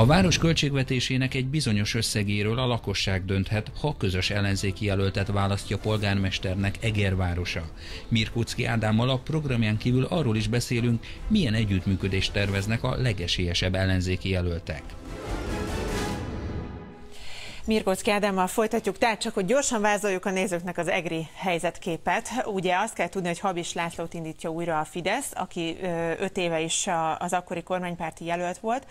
A város költségvetésének egy bizonyos összegéről a lakosság dönthet, ha közös ellenzéki jelöltet választja polgármesternek Egervárosa. Mirkucki Ádámmal a programján kívül arról is beszélünk, milyen együttműködést terveznek a legesélyesebb ellenzéki jelöltek. Mirkocki Ádámmal folytatjuk, tehát csak hogy gyorsan vázoljuk a nézőknek az EGRI helyzetképet. Ugye azt kell tudni, hogy Habis Lászlót indítja újra a Fidesz, aki öt éve is az akkori kormánypárti jelölt volt,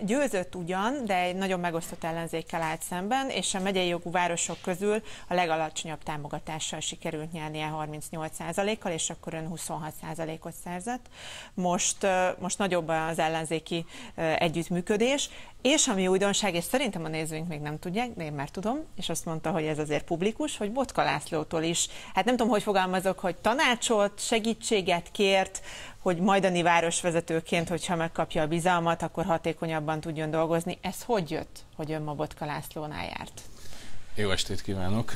Győzött ugyan, de egy nagyon megosztott ellenzékkel állt szemben, és a megyei jogú városok közül a legalacsonyabb támogatással sikerült nyernie 38%-kal, és akkor ön 26%-ot szerzett. Most, most nagyobb az ellenzéki együttműködés, és ami újdonság, és szerintem a nézőink még nem tudják, de én már tudom, és azt mondta, hogy ez azért publikus, hogy Botka Lászlótól is, hát nem tudom, hogy fogalmazok, hogy tanácsot, segítséget kért, hogy majdani városvezetőként, hogyha megkapja a bizalmat, akkor hatékonyabban tudjon dolgozni. Ez hogy jött, hogy ön ma Botka Lászlónál járt? Jó estét kívánok!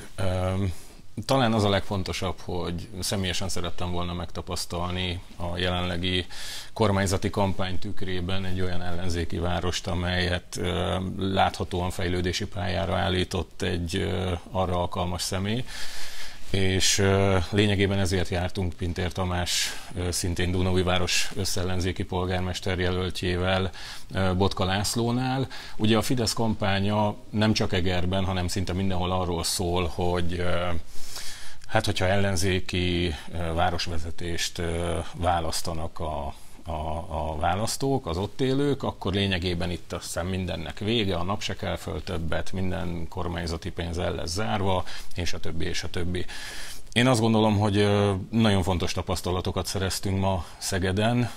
Talán az a legfontosabb, hogy személyesen szerettem volna megtapasztalni a jelenlegi kormányzati kampány tükrében egy olyan ellenzéki várost, amelyet láthatóan fejlődési pályára állított egy arra alkalmas személy és lényegében ezért jártunk Pintér Tamás, szintén város összellenzéki polgármester jelöltjével Botka Lászlónál. Ugye a Fidesz kampánya nem csak Egerben, hanem szinte mindenhol arról szól, hogy hát hogyha ellenzéki városvezetést választanak a a, a választók, az ott élők, akkor lényegében itt aztán mindennek vége, a nap se kell föl többet, minden kormányzati pénz el lesz zárva, és a többi, és a többi. Én azt gondolom, hogy nagyon fontos tapasztalatokat szereztünk ma Szegeden.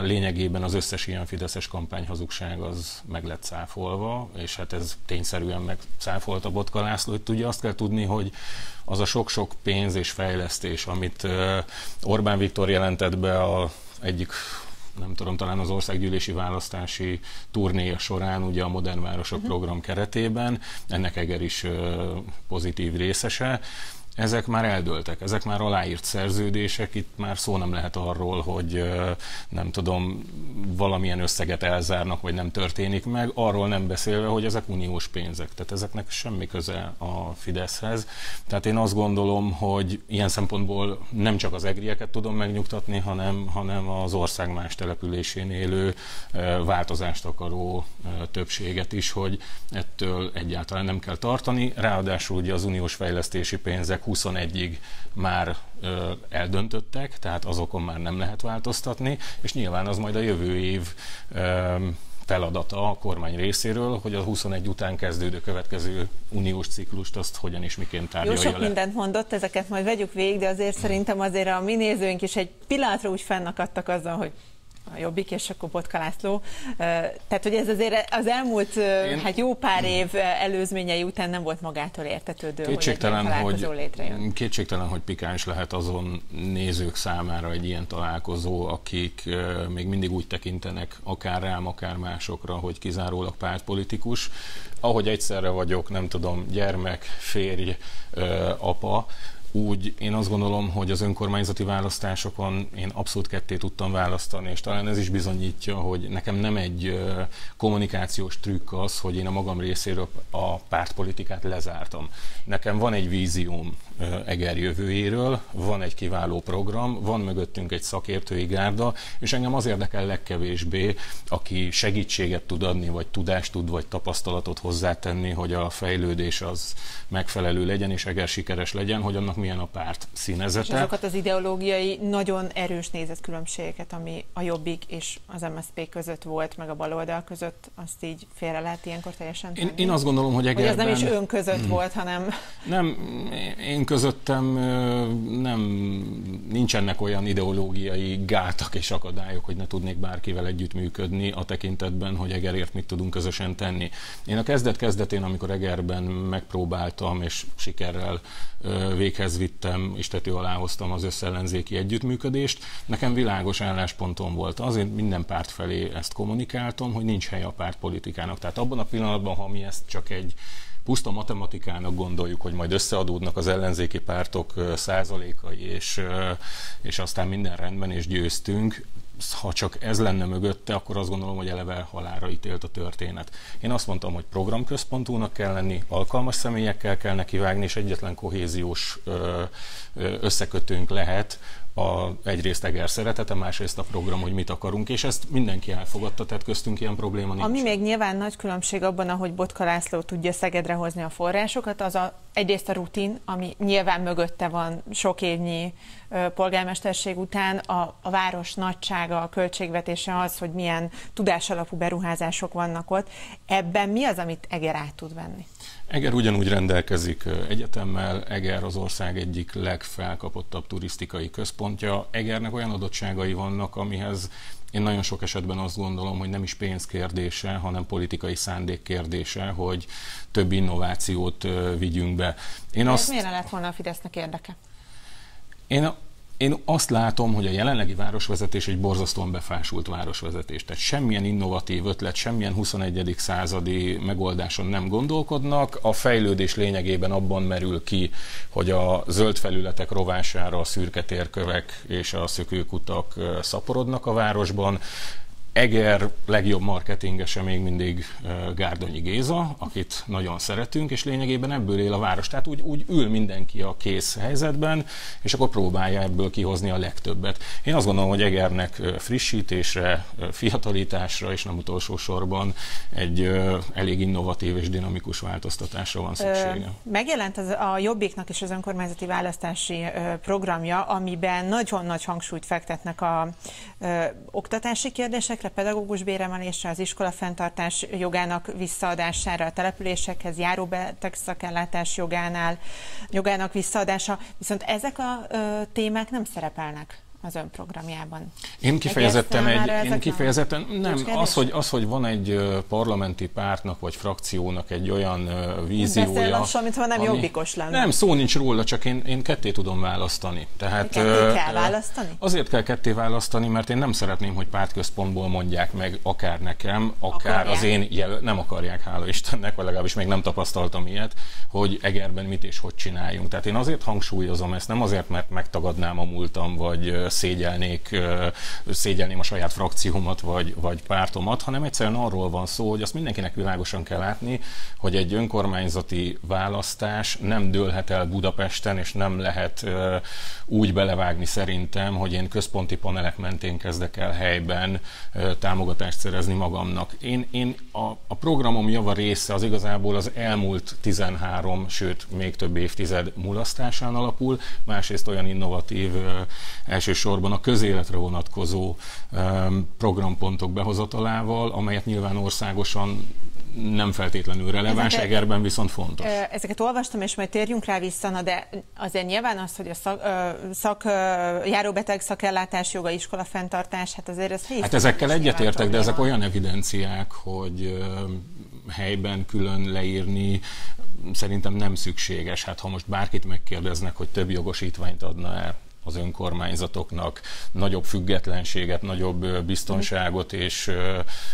Lényegében az összes ilyen fideszes kampányhazugság az meg lett cáfolva, és hát ez tényszerűen megcáfolta Botka László. Hogy tudja, azt kell tudni, hogy az a sok-sok pénz és fejlesztés, amit Orbán Viktor jelentett be a egyik nem tudom, talán az országgyűlési választási turnéja során, ugye a Modern Városok uh-huh. program keretében, ennek Eger is pozitív részese ezek már eldőltek, ezek már aláírt szerződések, itt már szó nem lehet arról, hogy nem tudom, valamilyen összeget elzárnak, vagy nem történik meg, arról nem beszélve, hogy ezek uniós pénzek, tehát ezeknek semmi köze a Fideszhez. Tehát én azt gondolom, hogy ilyen szempontból nem csak az egrieket tudom megnyugtatni, hanem, hanem az ország más településén élő változást akaró többséget is, hogy ettől egyáltalán nem kell tartani. Ráadásul ugye az uniós fejlesztési pénzek 21-ig már ö, eldöntöttek, tehát azokon már nem lehet változtatni, és nyilván az majd a jövő év ö, feladata a kormány részéről, hogy a 21 után kezdődő következő uniós ciklust azt hogyan és miként tárgyalja Jó sok le. mindent mondott, ezeket majd vegyük végig, de azért szerintem azért a mi nézőink is egy pillanatra úgy fennakadtak azzal, hogy a Jobbik és akkor Botka László. Tehát, hogy ez azért az elmúlt Én... hát jó pár év előzményei után nem volt magától értetődő, kétségtelen, hogy, hogy létrejön. Kétségtelen, hogy pikáns lehet azon nézők számára egy ilyen találkozó, akik még mindig úgy tekintenek akár rám, akár másokra, hogy kizárólag pártpolitikus. Ahogy egyszerre vagyok, nem tudom, gyermek, férj, apa, úgy én azt gondolom, hogy az önkormányzati választásokon én abszolút ketté tudtam választani, és talán ez is bizonyítja, hogy nekem nem egy kommunikációs trükk az, hogy én a magam részéről a pártpolitikát lezártam. Nekem van egy vízióm Eger jövőjéről, van egy kiváló program, van mögöttünk egy szakértői gárda, és engem az érdekel legkevésbé, aki segítséget tud adni, vagy tudást tud, vagy tapasztalatot hozzátenni, hogy a fejlődés az megfelelő legyen, és Eger sikeres legyen, hogy annak milyen a párt színezete. És azokat az ideológiai nagyon erős nézetkülönbségeket, ami a Jobbik és az MSZP között volt, meg a baloldal között, azt így félre lehet ilyenkor teljesen Én, én azt gondolom, hogy Egerben... Hogy ez nem is ön között hmm. volt, hanem... Nem, én közöttem nem, nincsenek olyan ideológiai gátak és akadályok, hogy ne tudnék bárkivel együttműködni a tekintetben, hogy Egerért mit tudunk közösen tenni. Én a kezdet-kezdetén, amikor Egerben megpróbáltam és sikerrel véghez vittem és tető alá hoztam az összellenzéki együttműködést. Nekem világos álláspontom volt az, én minden párt felé ezt kommunikáltam, hogy nincs hely a pártpolitikának. Tehát abban a pillanatban, ha mi ezt csak egy puszta matematikának gondoljuk, hogy majd összeadódnak az ellenzéki pártok százalékai, és, és aztán minden rendben, és győztünk, ha csak ez lenne mögötte, akkor azt gondolom, hogy eleve halára ítélt a történet. Én azt mondtam, hogy programközpontúnak kell lenni, alkalmas személyekkel kell nekivágni, és egyetlen kohéziós összekötőnk lehet a, egyrészt Eger szeretete, másrészt a program, hogy mit akarunk, és ezt mindenki elfogadta, tehát köztünk ilyen probléma nincs. Ami még nyilván nagy különbség abban, ahogy Botka László tudja Szegedre hozni a forrásokat, az a, egyrészt a rutin, ami nyilván mögötte van sok évnyi polgármesterség után, a, a város nagysága, a költségvetése az, hogy milyen tudásalapú beruházások vannak ott. Ebben mi az, amit Eger át tud venni? Eger ugyanúgy rendelkezik egyetemmel, Eger az ország egyik legfelkapottabb turisztikai központja. Egernek olyan adottságai vannak, amihez én nagyon sok esetben azt gondolom, hogy nem is pénz kérdése, hanem politikai szándék kérdése, hogy több innovációt vigyünk be. Én azt... miért lett volna a Fidesznek érdeke? Én én azt látom, hogy a jelenlegi városvezetés egy borzasztóan befásult városvezetés. Tehát semmilyen innovatív ötlet, semmilyen 21. századi megoldáson nem gondolkodnak. A fejlődés lényegében abban merül ki, hogy a zöld felületek rovására a szürke térkövek és a szökőkutak szaporodnak a városban. Eger legjobb marketingese még mindig Gárdonyi Géza, akit nagyon szeretünk, és lényegében ebből él a város. Tehát úgy, úgy ül mindenki a kész helyzetben, és akkor próbálja ebből kihozni a legtöbbet. Én azt gondolom, hogy Egernek frissítésre, fiatalításra, és nem utolsó sorban egy elég innovatív és dinamikus változtatásra van szüksége. Megjelent az a Jobbiknak és az önkormányzati választási programja, amiben nagyon nagy hangsúlyt fektetnek a oktatási kérdések projektre, pedagógus béremelésre, az iskola fenntartás jogának visszaadására, a településekhez járó betegszakellátás jogánál, jogának visszaadása, viszont ezek a ö, témák nem szerepelnek az ön programjában. Én kifejezetten egy, én kifejezetten, nem, az hogy, az, hogy van egy parlamenti pártnak vagy frakciónak egy olyan víziója. Beszél lassan, mintha nem ami, jobbikos lenne. Nem, szó nincs róla, csak én, én ketté tudom választani. Tehát, ketté kell választani? Azért kell ketté választani, mert én nem szeretném, hogy pártközpontból mondják meg akár nekem, akár akarják. az én jel, nem akarják, hála Istennek, vagy legalábbis még nem tapasztaltam ilyet, hogy Egerben mit és hogy csináljunk. Tehát én azért hangsúlyozom ezt, nem azért, mert megtagadnám a múltam, vagy szégyelnék, szégyelném a saját frakciómat vagy, vagy pártomat, hanem egyszerűen arról van szó, hogy azt mindenkinek világosan kell látni, hogy egy önkormányzati választás nem dőlhet el Budapesten, és nem lehet úgy belevágni szerintem, hogy én központi panelek mentén kezdek el helyben támogatást szerezni magamnak. Én, én a, a programom java része az igazából az elmúlt 13, sőt még több évtized mulasztásán alapul, másrészt olyan innovatív elsősorban elsősorban a közéletre vonatkozó programpontok behozatalával, amelyet nyilván országosan nem feltétlenül releváns, ezeket, Egerben viszont fontos. Ezeket olvastam, és majd térjünk rá vissza, na de azért nyilván az, hogy a szak, szak járóbeteg szakellátás joga, iskola fenntartás, hát azért ez Hát ezekkel egyetértek, de ezek olyan evidenciák, hogy helyben külön leírni szerintem nem szükséges. Hát ha most bárkit megkérdeznek, hogy több jogosítványt adna el az önkormányzatoknak nagyobb függetlenséget, nagyobb biztonságot és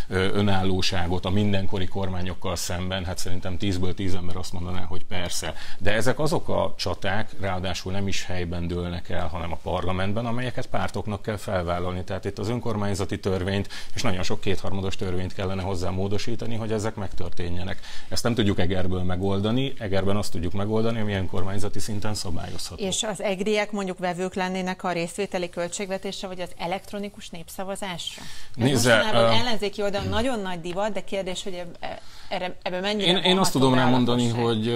önállóságot a mindenkori kormányokkal szemben, hát szerintem tízből tíz ember azt mondaná, hogy persze. De ezek azok a csaták, ráadásul nem is helyben dőlnek el, hanem a parlamentben, amelyeket pártoknak kell felvállalni. Tehát itt az önkormányzati törvényt, és nagyon sok kétharmados törvényt kellene hozzá módosítani, hogy ezek megtörténjenek. Ezt nem tudjuk Egerből megoldani, Egerben azt tudjuk megoldani, ami önkormányzati szinten szabályozható. És az egriek mondjuk vevők lennének a részvételi költségvetésre, vagy az elektronikus népszavazásra? Nézze, uh, ellenzéki oldalon nagyon nagy divat, de kérdés, hogy ebbe, ebbe mennyire Én, én azt tudom rámondani, hogy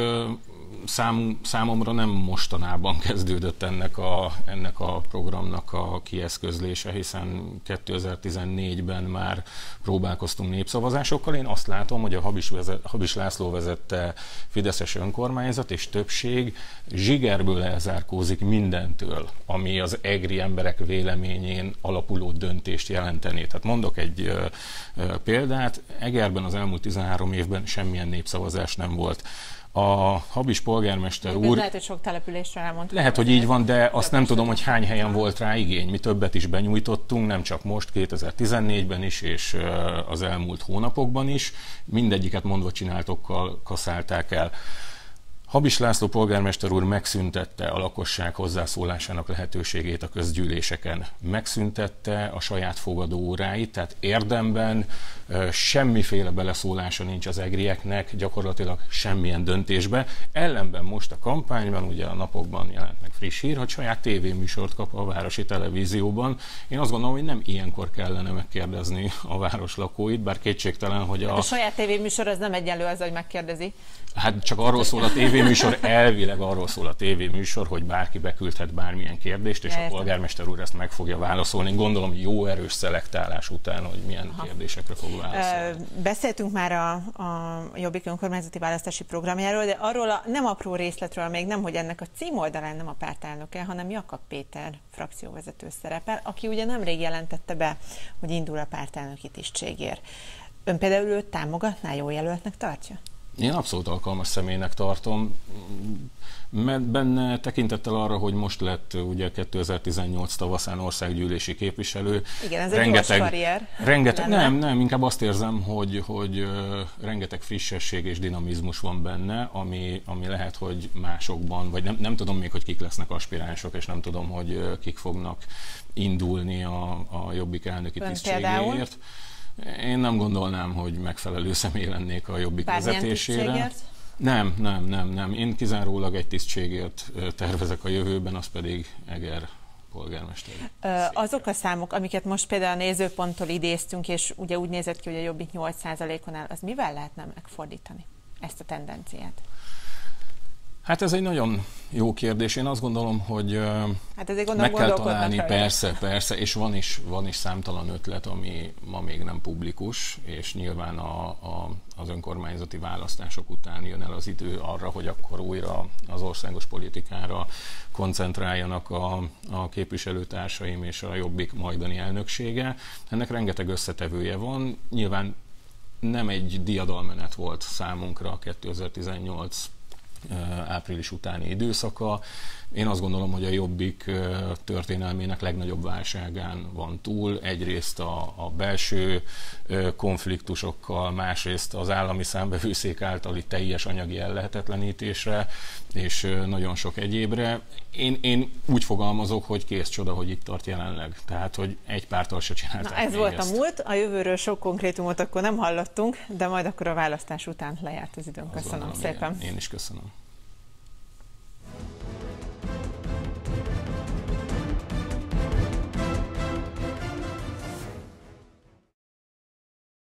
szám, számomra nem mostanában kezdődött ennek a, ennek a programnak a kieszközlése, hiszen 2014-ben már próbálkoztunk népszavazásokkal. Én azt látom, hogy a Habis, vezet, Habis László vezette Fideszes önkormányzat és többség zsigerből elzárkózik mindentől, ami az egri emberek véleményén alapuló döntést jelenteni. Tehát mondok egy példát, Egerben az elmúlt 13 évben semmilyen népszavazás nem volt a Habis polgármester úr... Lehet, hogy sok településre elmondta. Lehet, hogy így van, de azt nem tudom, hogy hány helyen volt rá igény. Mi többet is benyújtottunk, nem csak most, 2014-ben is, és az elmúlt hónapokban is. Mindegyiket mondva csináltokkal kaszálták el. Habis László polgármester úr megszüntette a lakosság hozzászólásának lehetőségét a közgyűléseken. Megszüntette a saját fogadó óráit, tehát érdemben semmiféle beleszólása nincs az egrieknek, gyakorlatilag semmilyen döntésbe. Ellenben most a kampányban, ugye a napokban jelent meg friss hír, hogy saját tévéműsort kap a városi televízióban. Én azt gondolom, hogy nem ilyenkor kellene megkérdezni a város lakóit, bár kétségtelen, hogy a... Hát a saját tévéműsor az nem egyenlő az, hogy megkérdezi. Hát csak arról szól a tévéműsor, elvileg arról szól a tévéműsor, hogy bárki beküldhet bármilyen kérdést, és a polgármester úr ezt meg fogja válaszolni. Gondolom jó erős szelektálás után, hogy milyen Aha. kérdésekre fog válaszolni. Beszéltünk már a, a Jobbik önkormányzati választási programjáról, de arról a nem apró részletről még nem, hogy ennek a címoldalán nem a pártelnöke, hanem Jakab Péter frakcióvezető szerepel, aki ugye nemrég jelentette be, hogy indul a pártelnöki tisztségért. Ön például őt támogatná, jó jelöltnek tartja? Én abszolút alkalmas személynek tartom, mert benne tekintettel arra, hogy most lett ugye 2018 tavaszán országgyűlési képviselő. Igen, ez rengeteg, egy karrier. Rengeteg, nem, nem, inkább azt érzem, hogy, hogy uh, rengeteg frissesség és dinamizmus van benne, ami, ami lehet, hogy másokban, vagy nem, nem tudom még, hogy kik lesznek aspiránsok, és nem tudom, hogy uh, kik fognak indulni a, a Jobbik elnöki tisztségéért. Én nem gondolnám, hogy megfelelő személy lennék a jobbik Bármilyen vezetésére. Nem, nem, nem, nem. Én kizárólag egy tisztségért tervezek a jövőben, az pedig Eger polgármester. Azok a számok, amiket most például a nézőponttól idéztünk, és ugye úgy nézett ki, hogy a jobbik 8%-on áll, az mivel lehetne megfordítani ezt a tendenciát? Hát ez egy nagyon jó kérdés. Én azt gondolom, hogy hát ezért gondolom, meg kell találni, rajta. persze, persze, és van is, van is számtalan ötlet, ami ma még nem publikus, és nyilván a, a, az önkormányzati választások után jön el az idő arra, hogy akkor újra az országos politikára koncentráljanak a, a képviselőtársaim és a Jobbik majdani elnöksége. Ennek rengeteg összetevője van. Nyilván nem egy diadalmenet volt számunkra 2018 április utáni időszaka. Én azt gondolom, hogy a Jobbik történelmének legnagyobb válságán van túl. Egyrészt a, a belső konfliktusokkal, másrészt az állami számbevőszék általi teljes anyagi ellehetetlenítésre, és nagyon sok egyébre. Én, én úgy fogalmazok, hogy kész csoda, hogy itt tart jelenleg. Tehát, hogy egy pártal se csinálták Na, ez volt ezt. a múlt, a jövőről sok konkrétumot akkor nem hallottunk, de majd akkor a választás után lejárt az időnk. Köszönöm szépen. Én, én is köszönöm.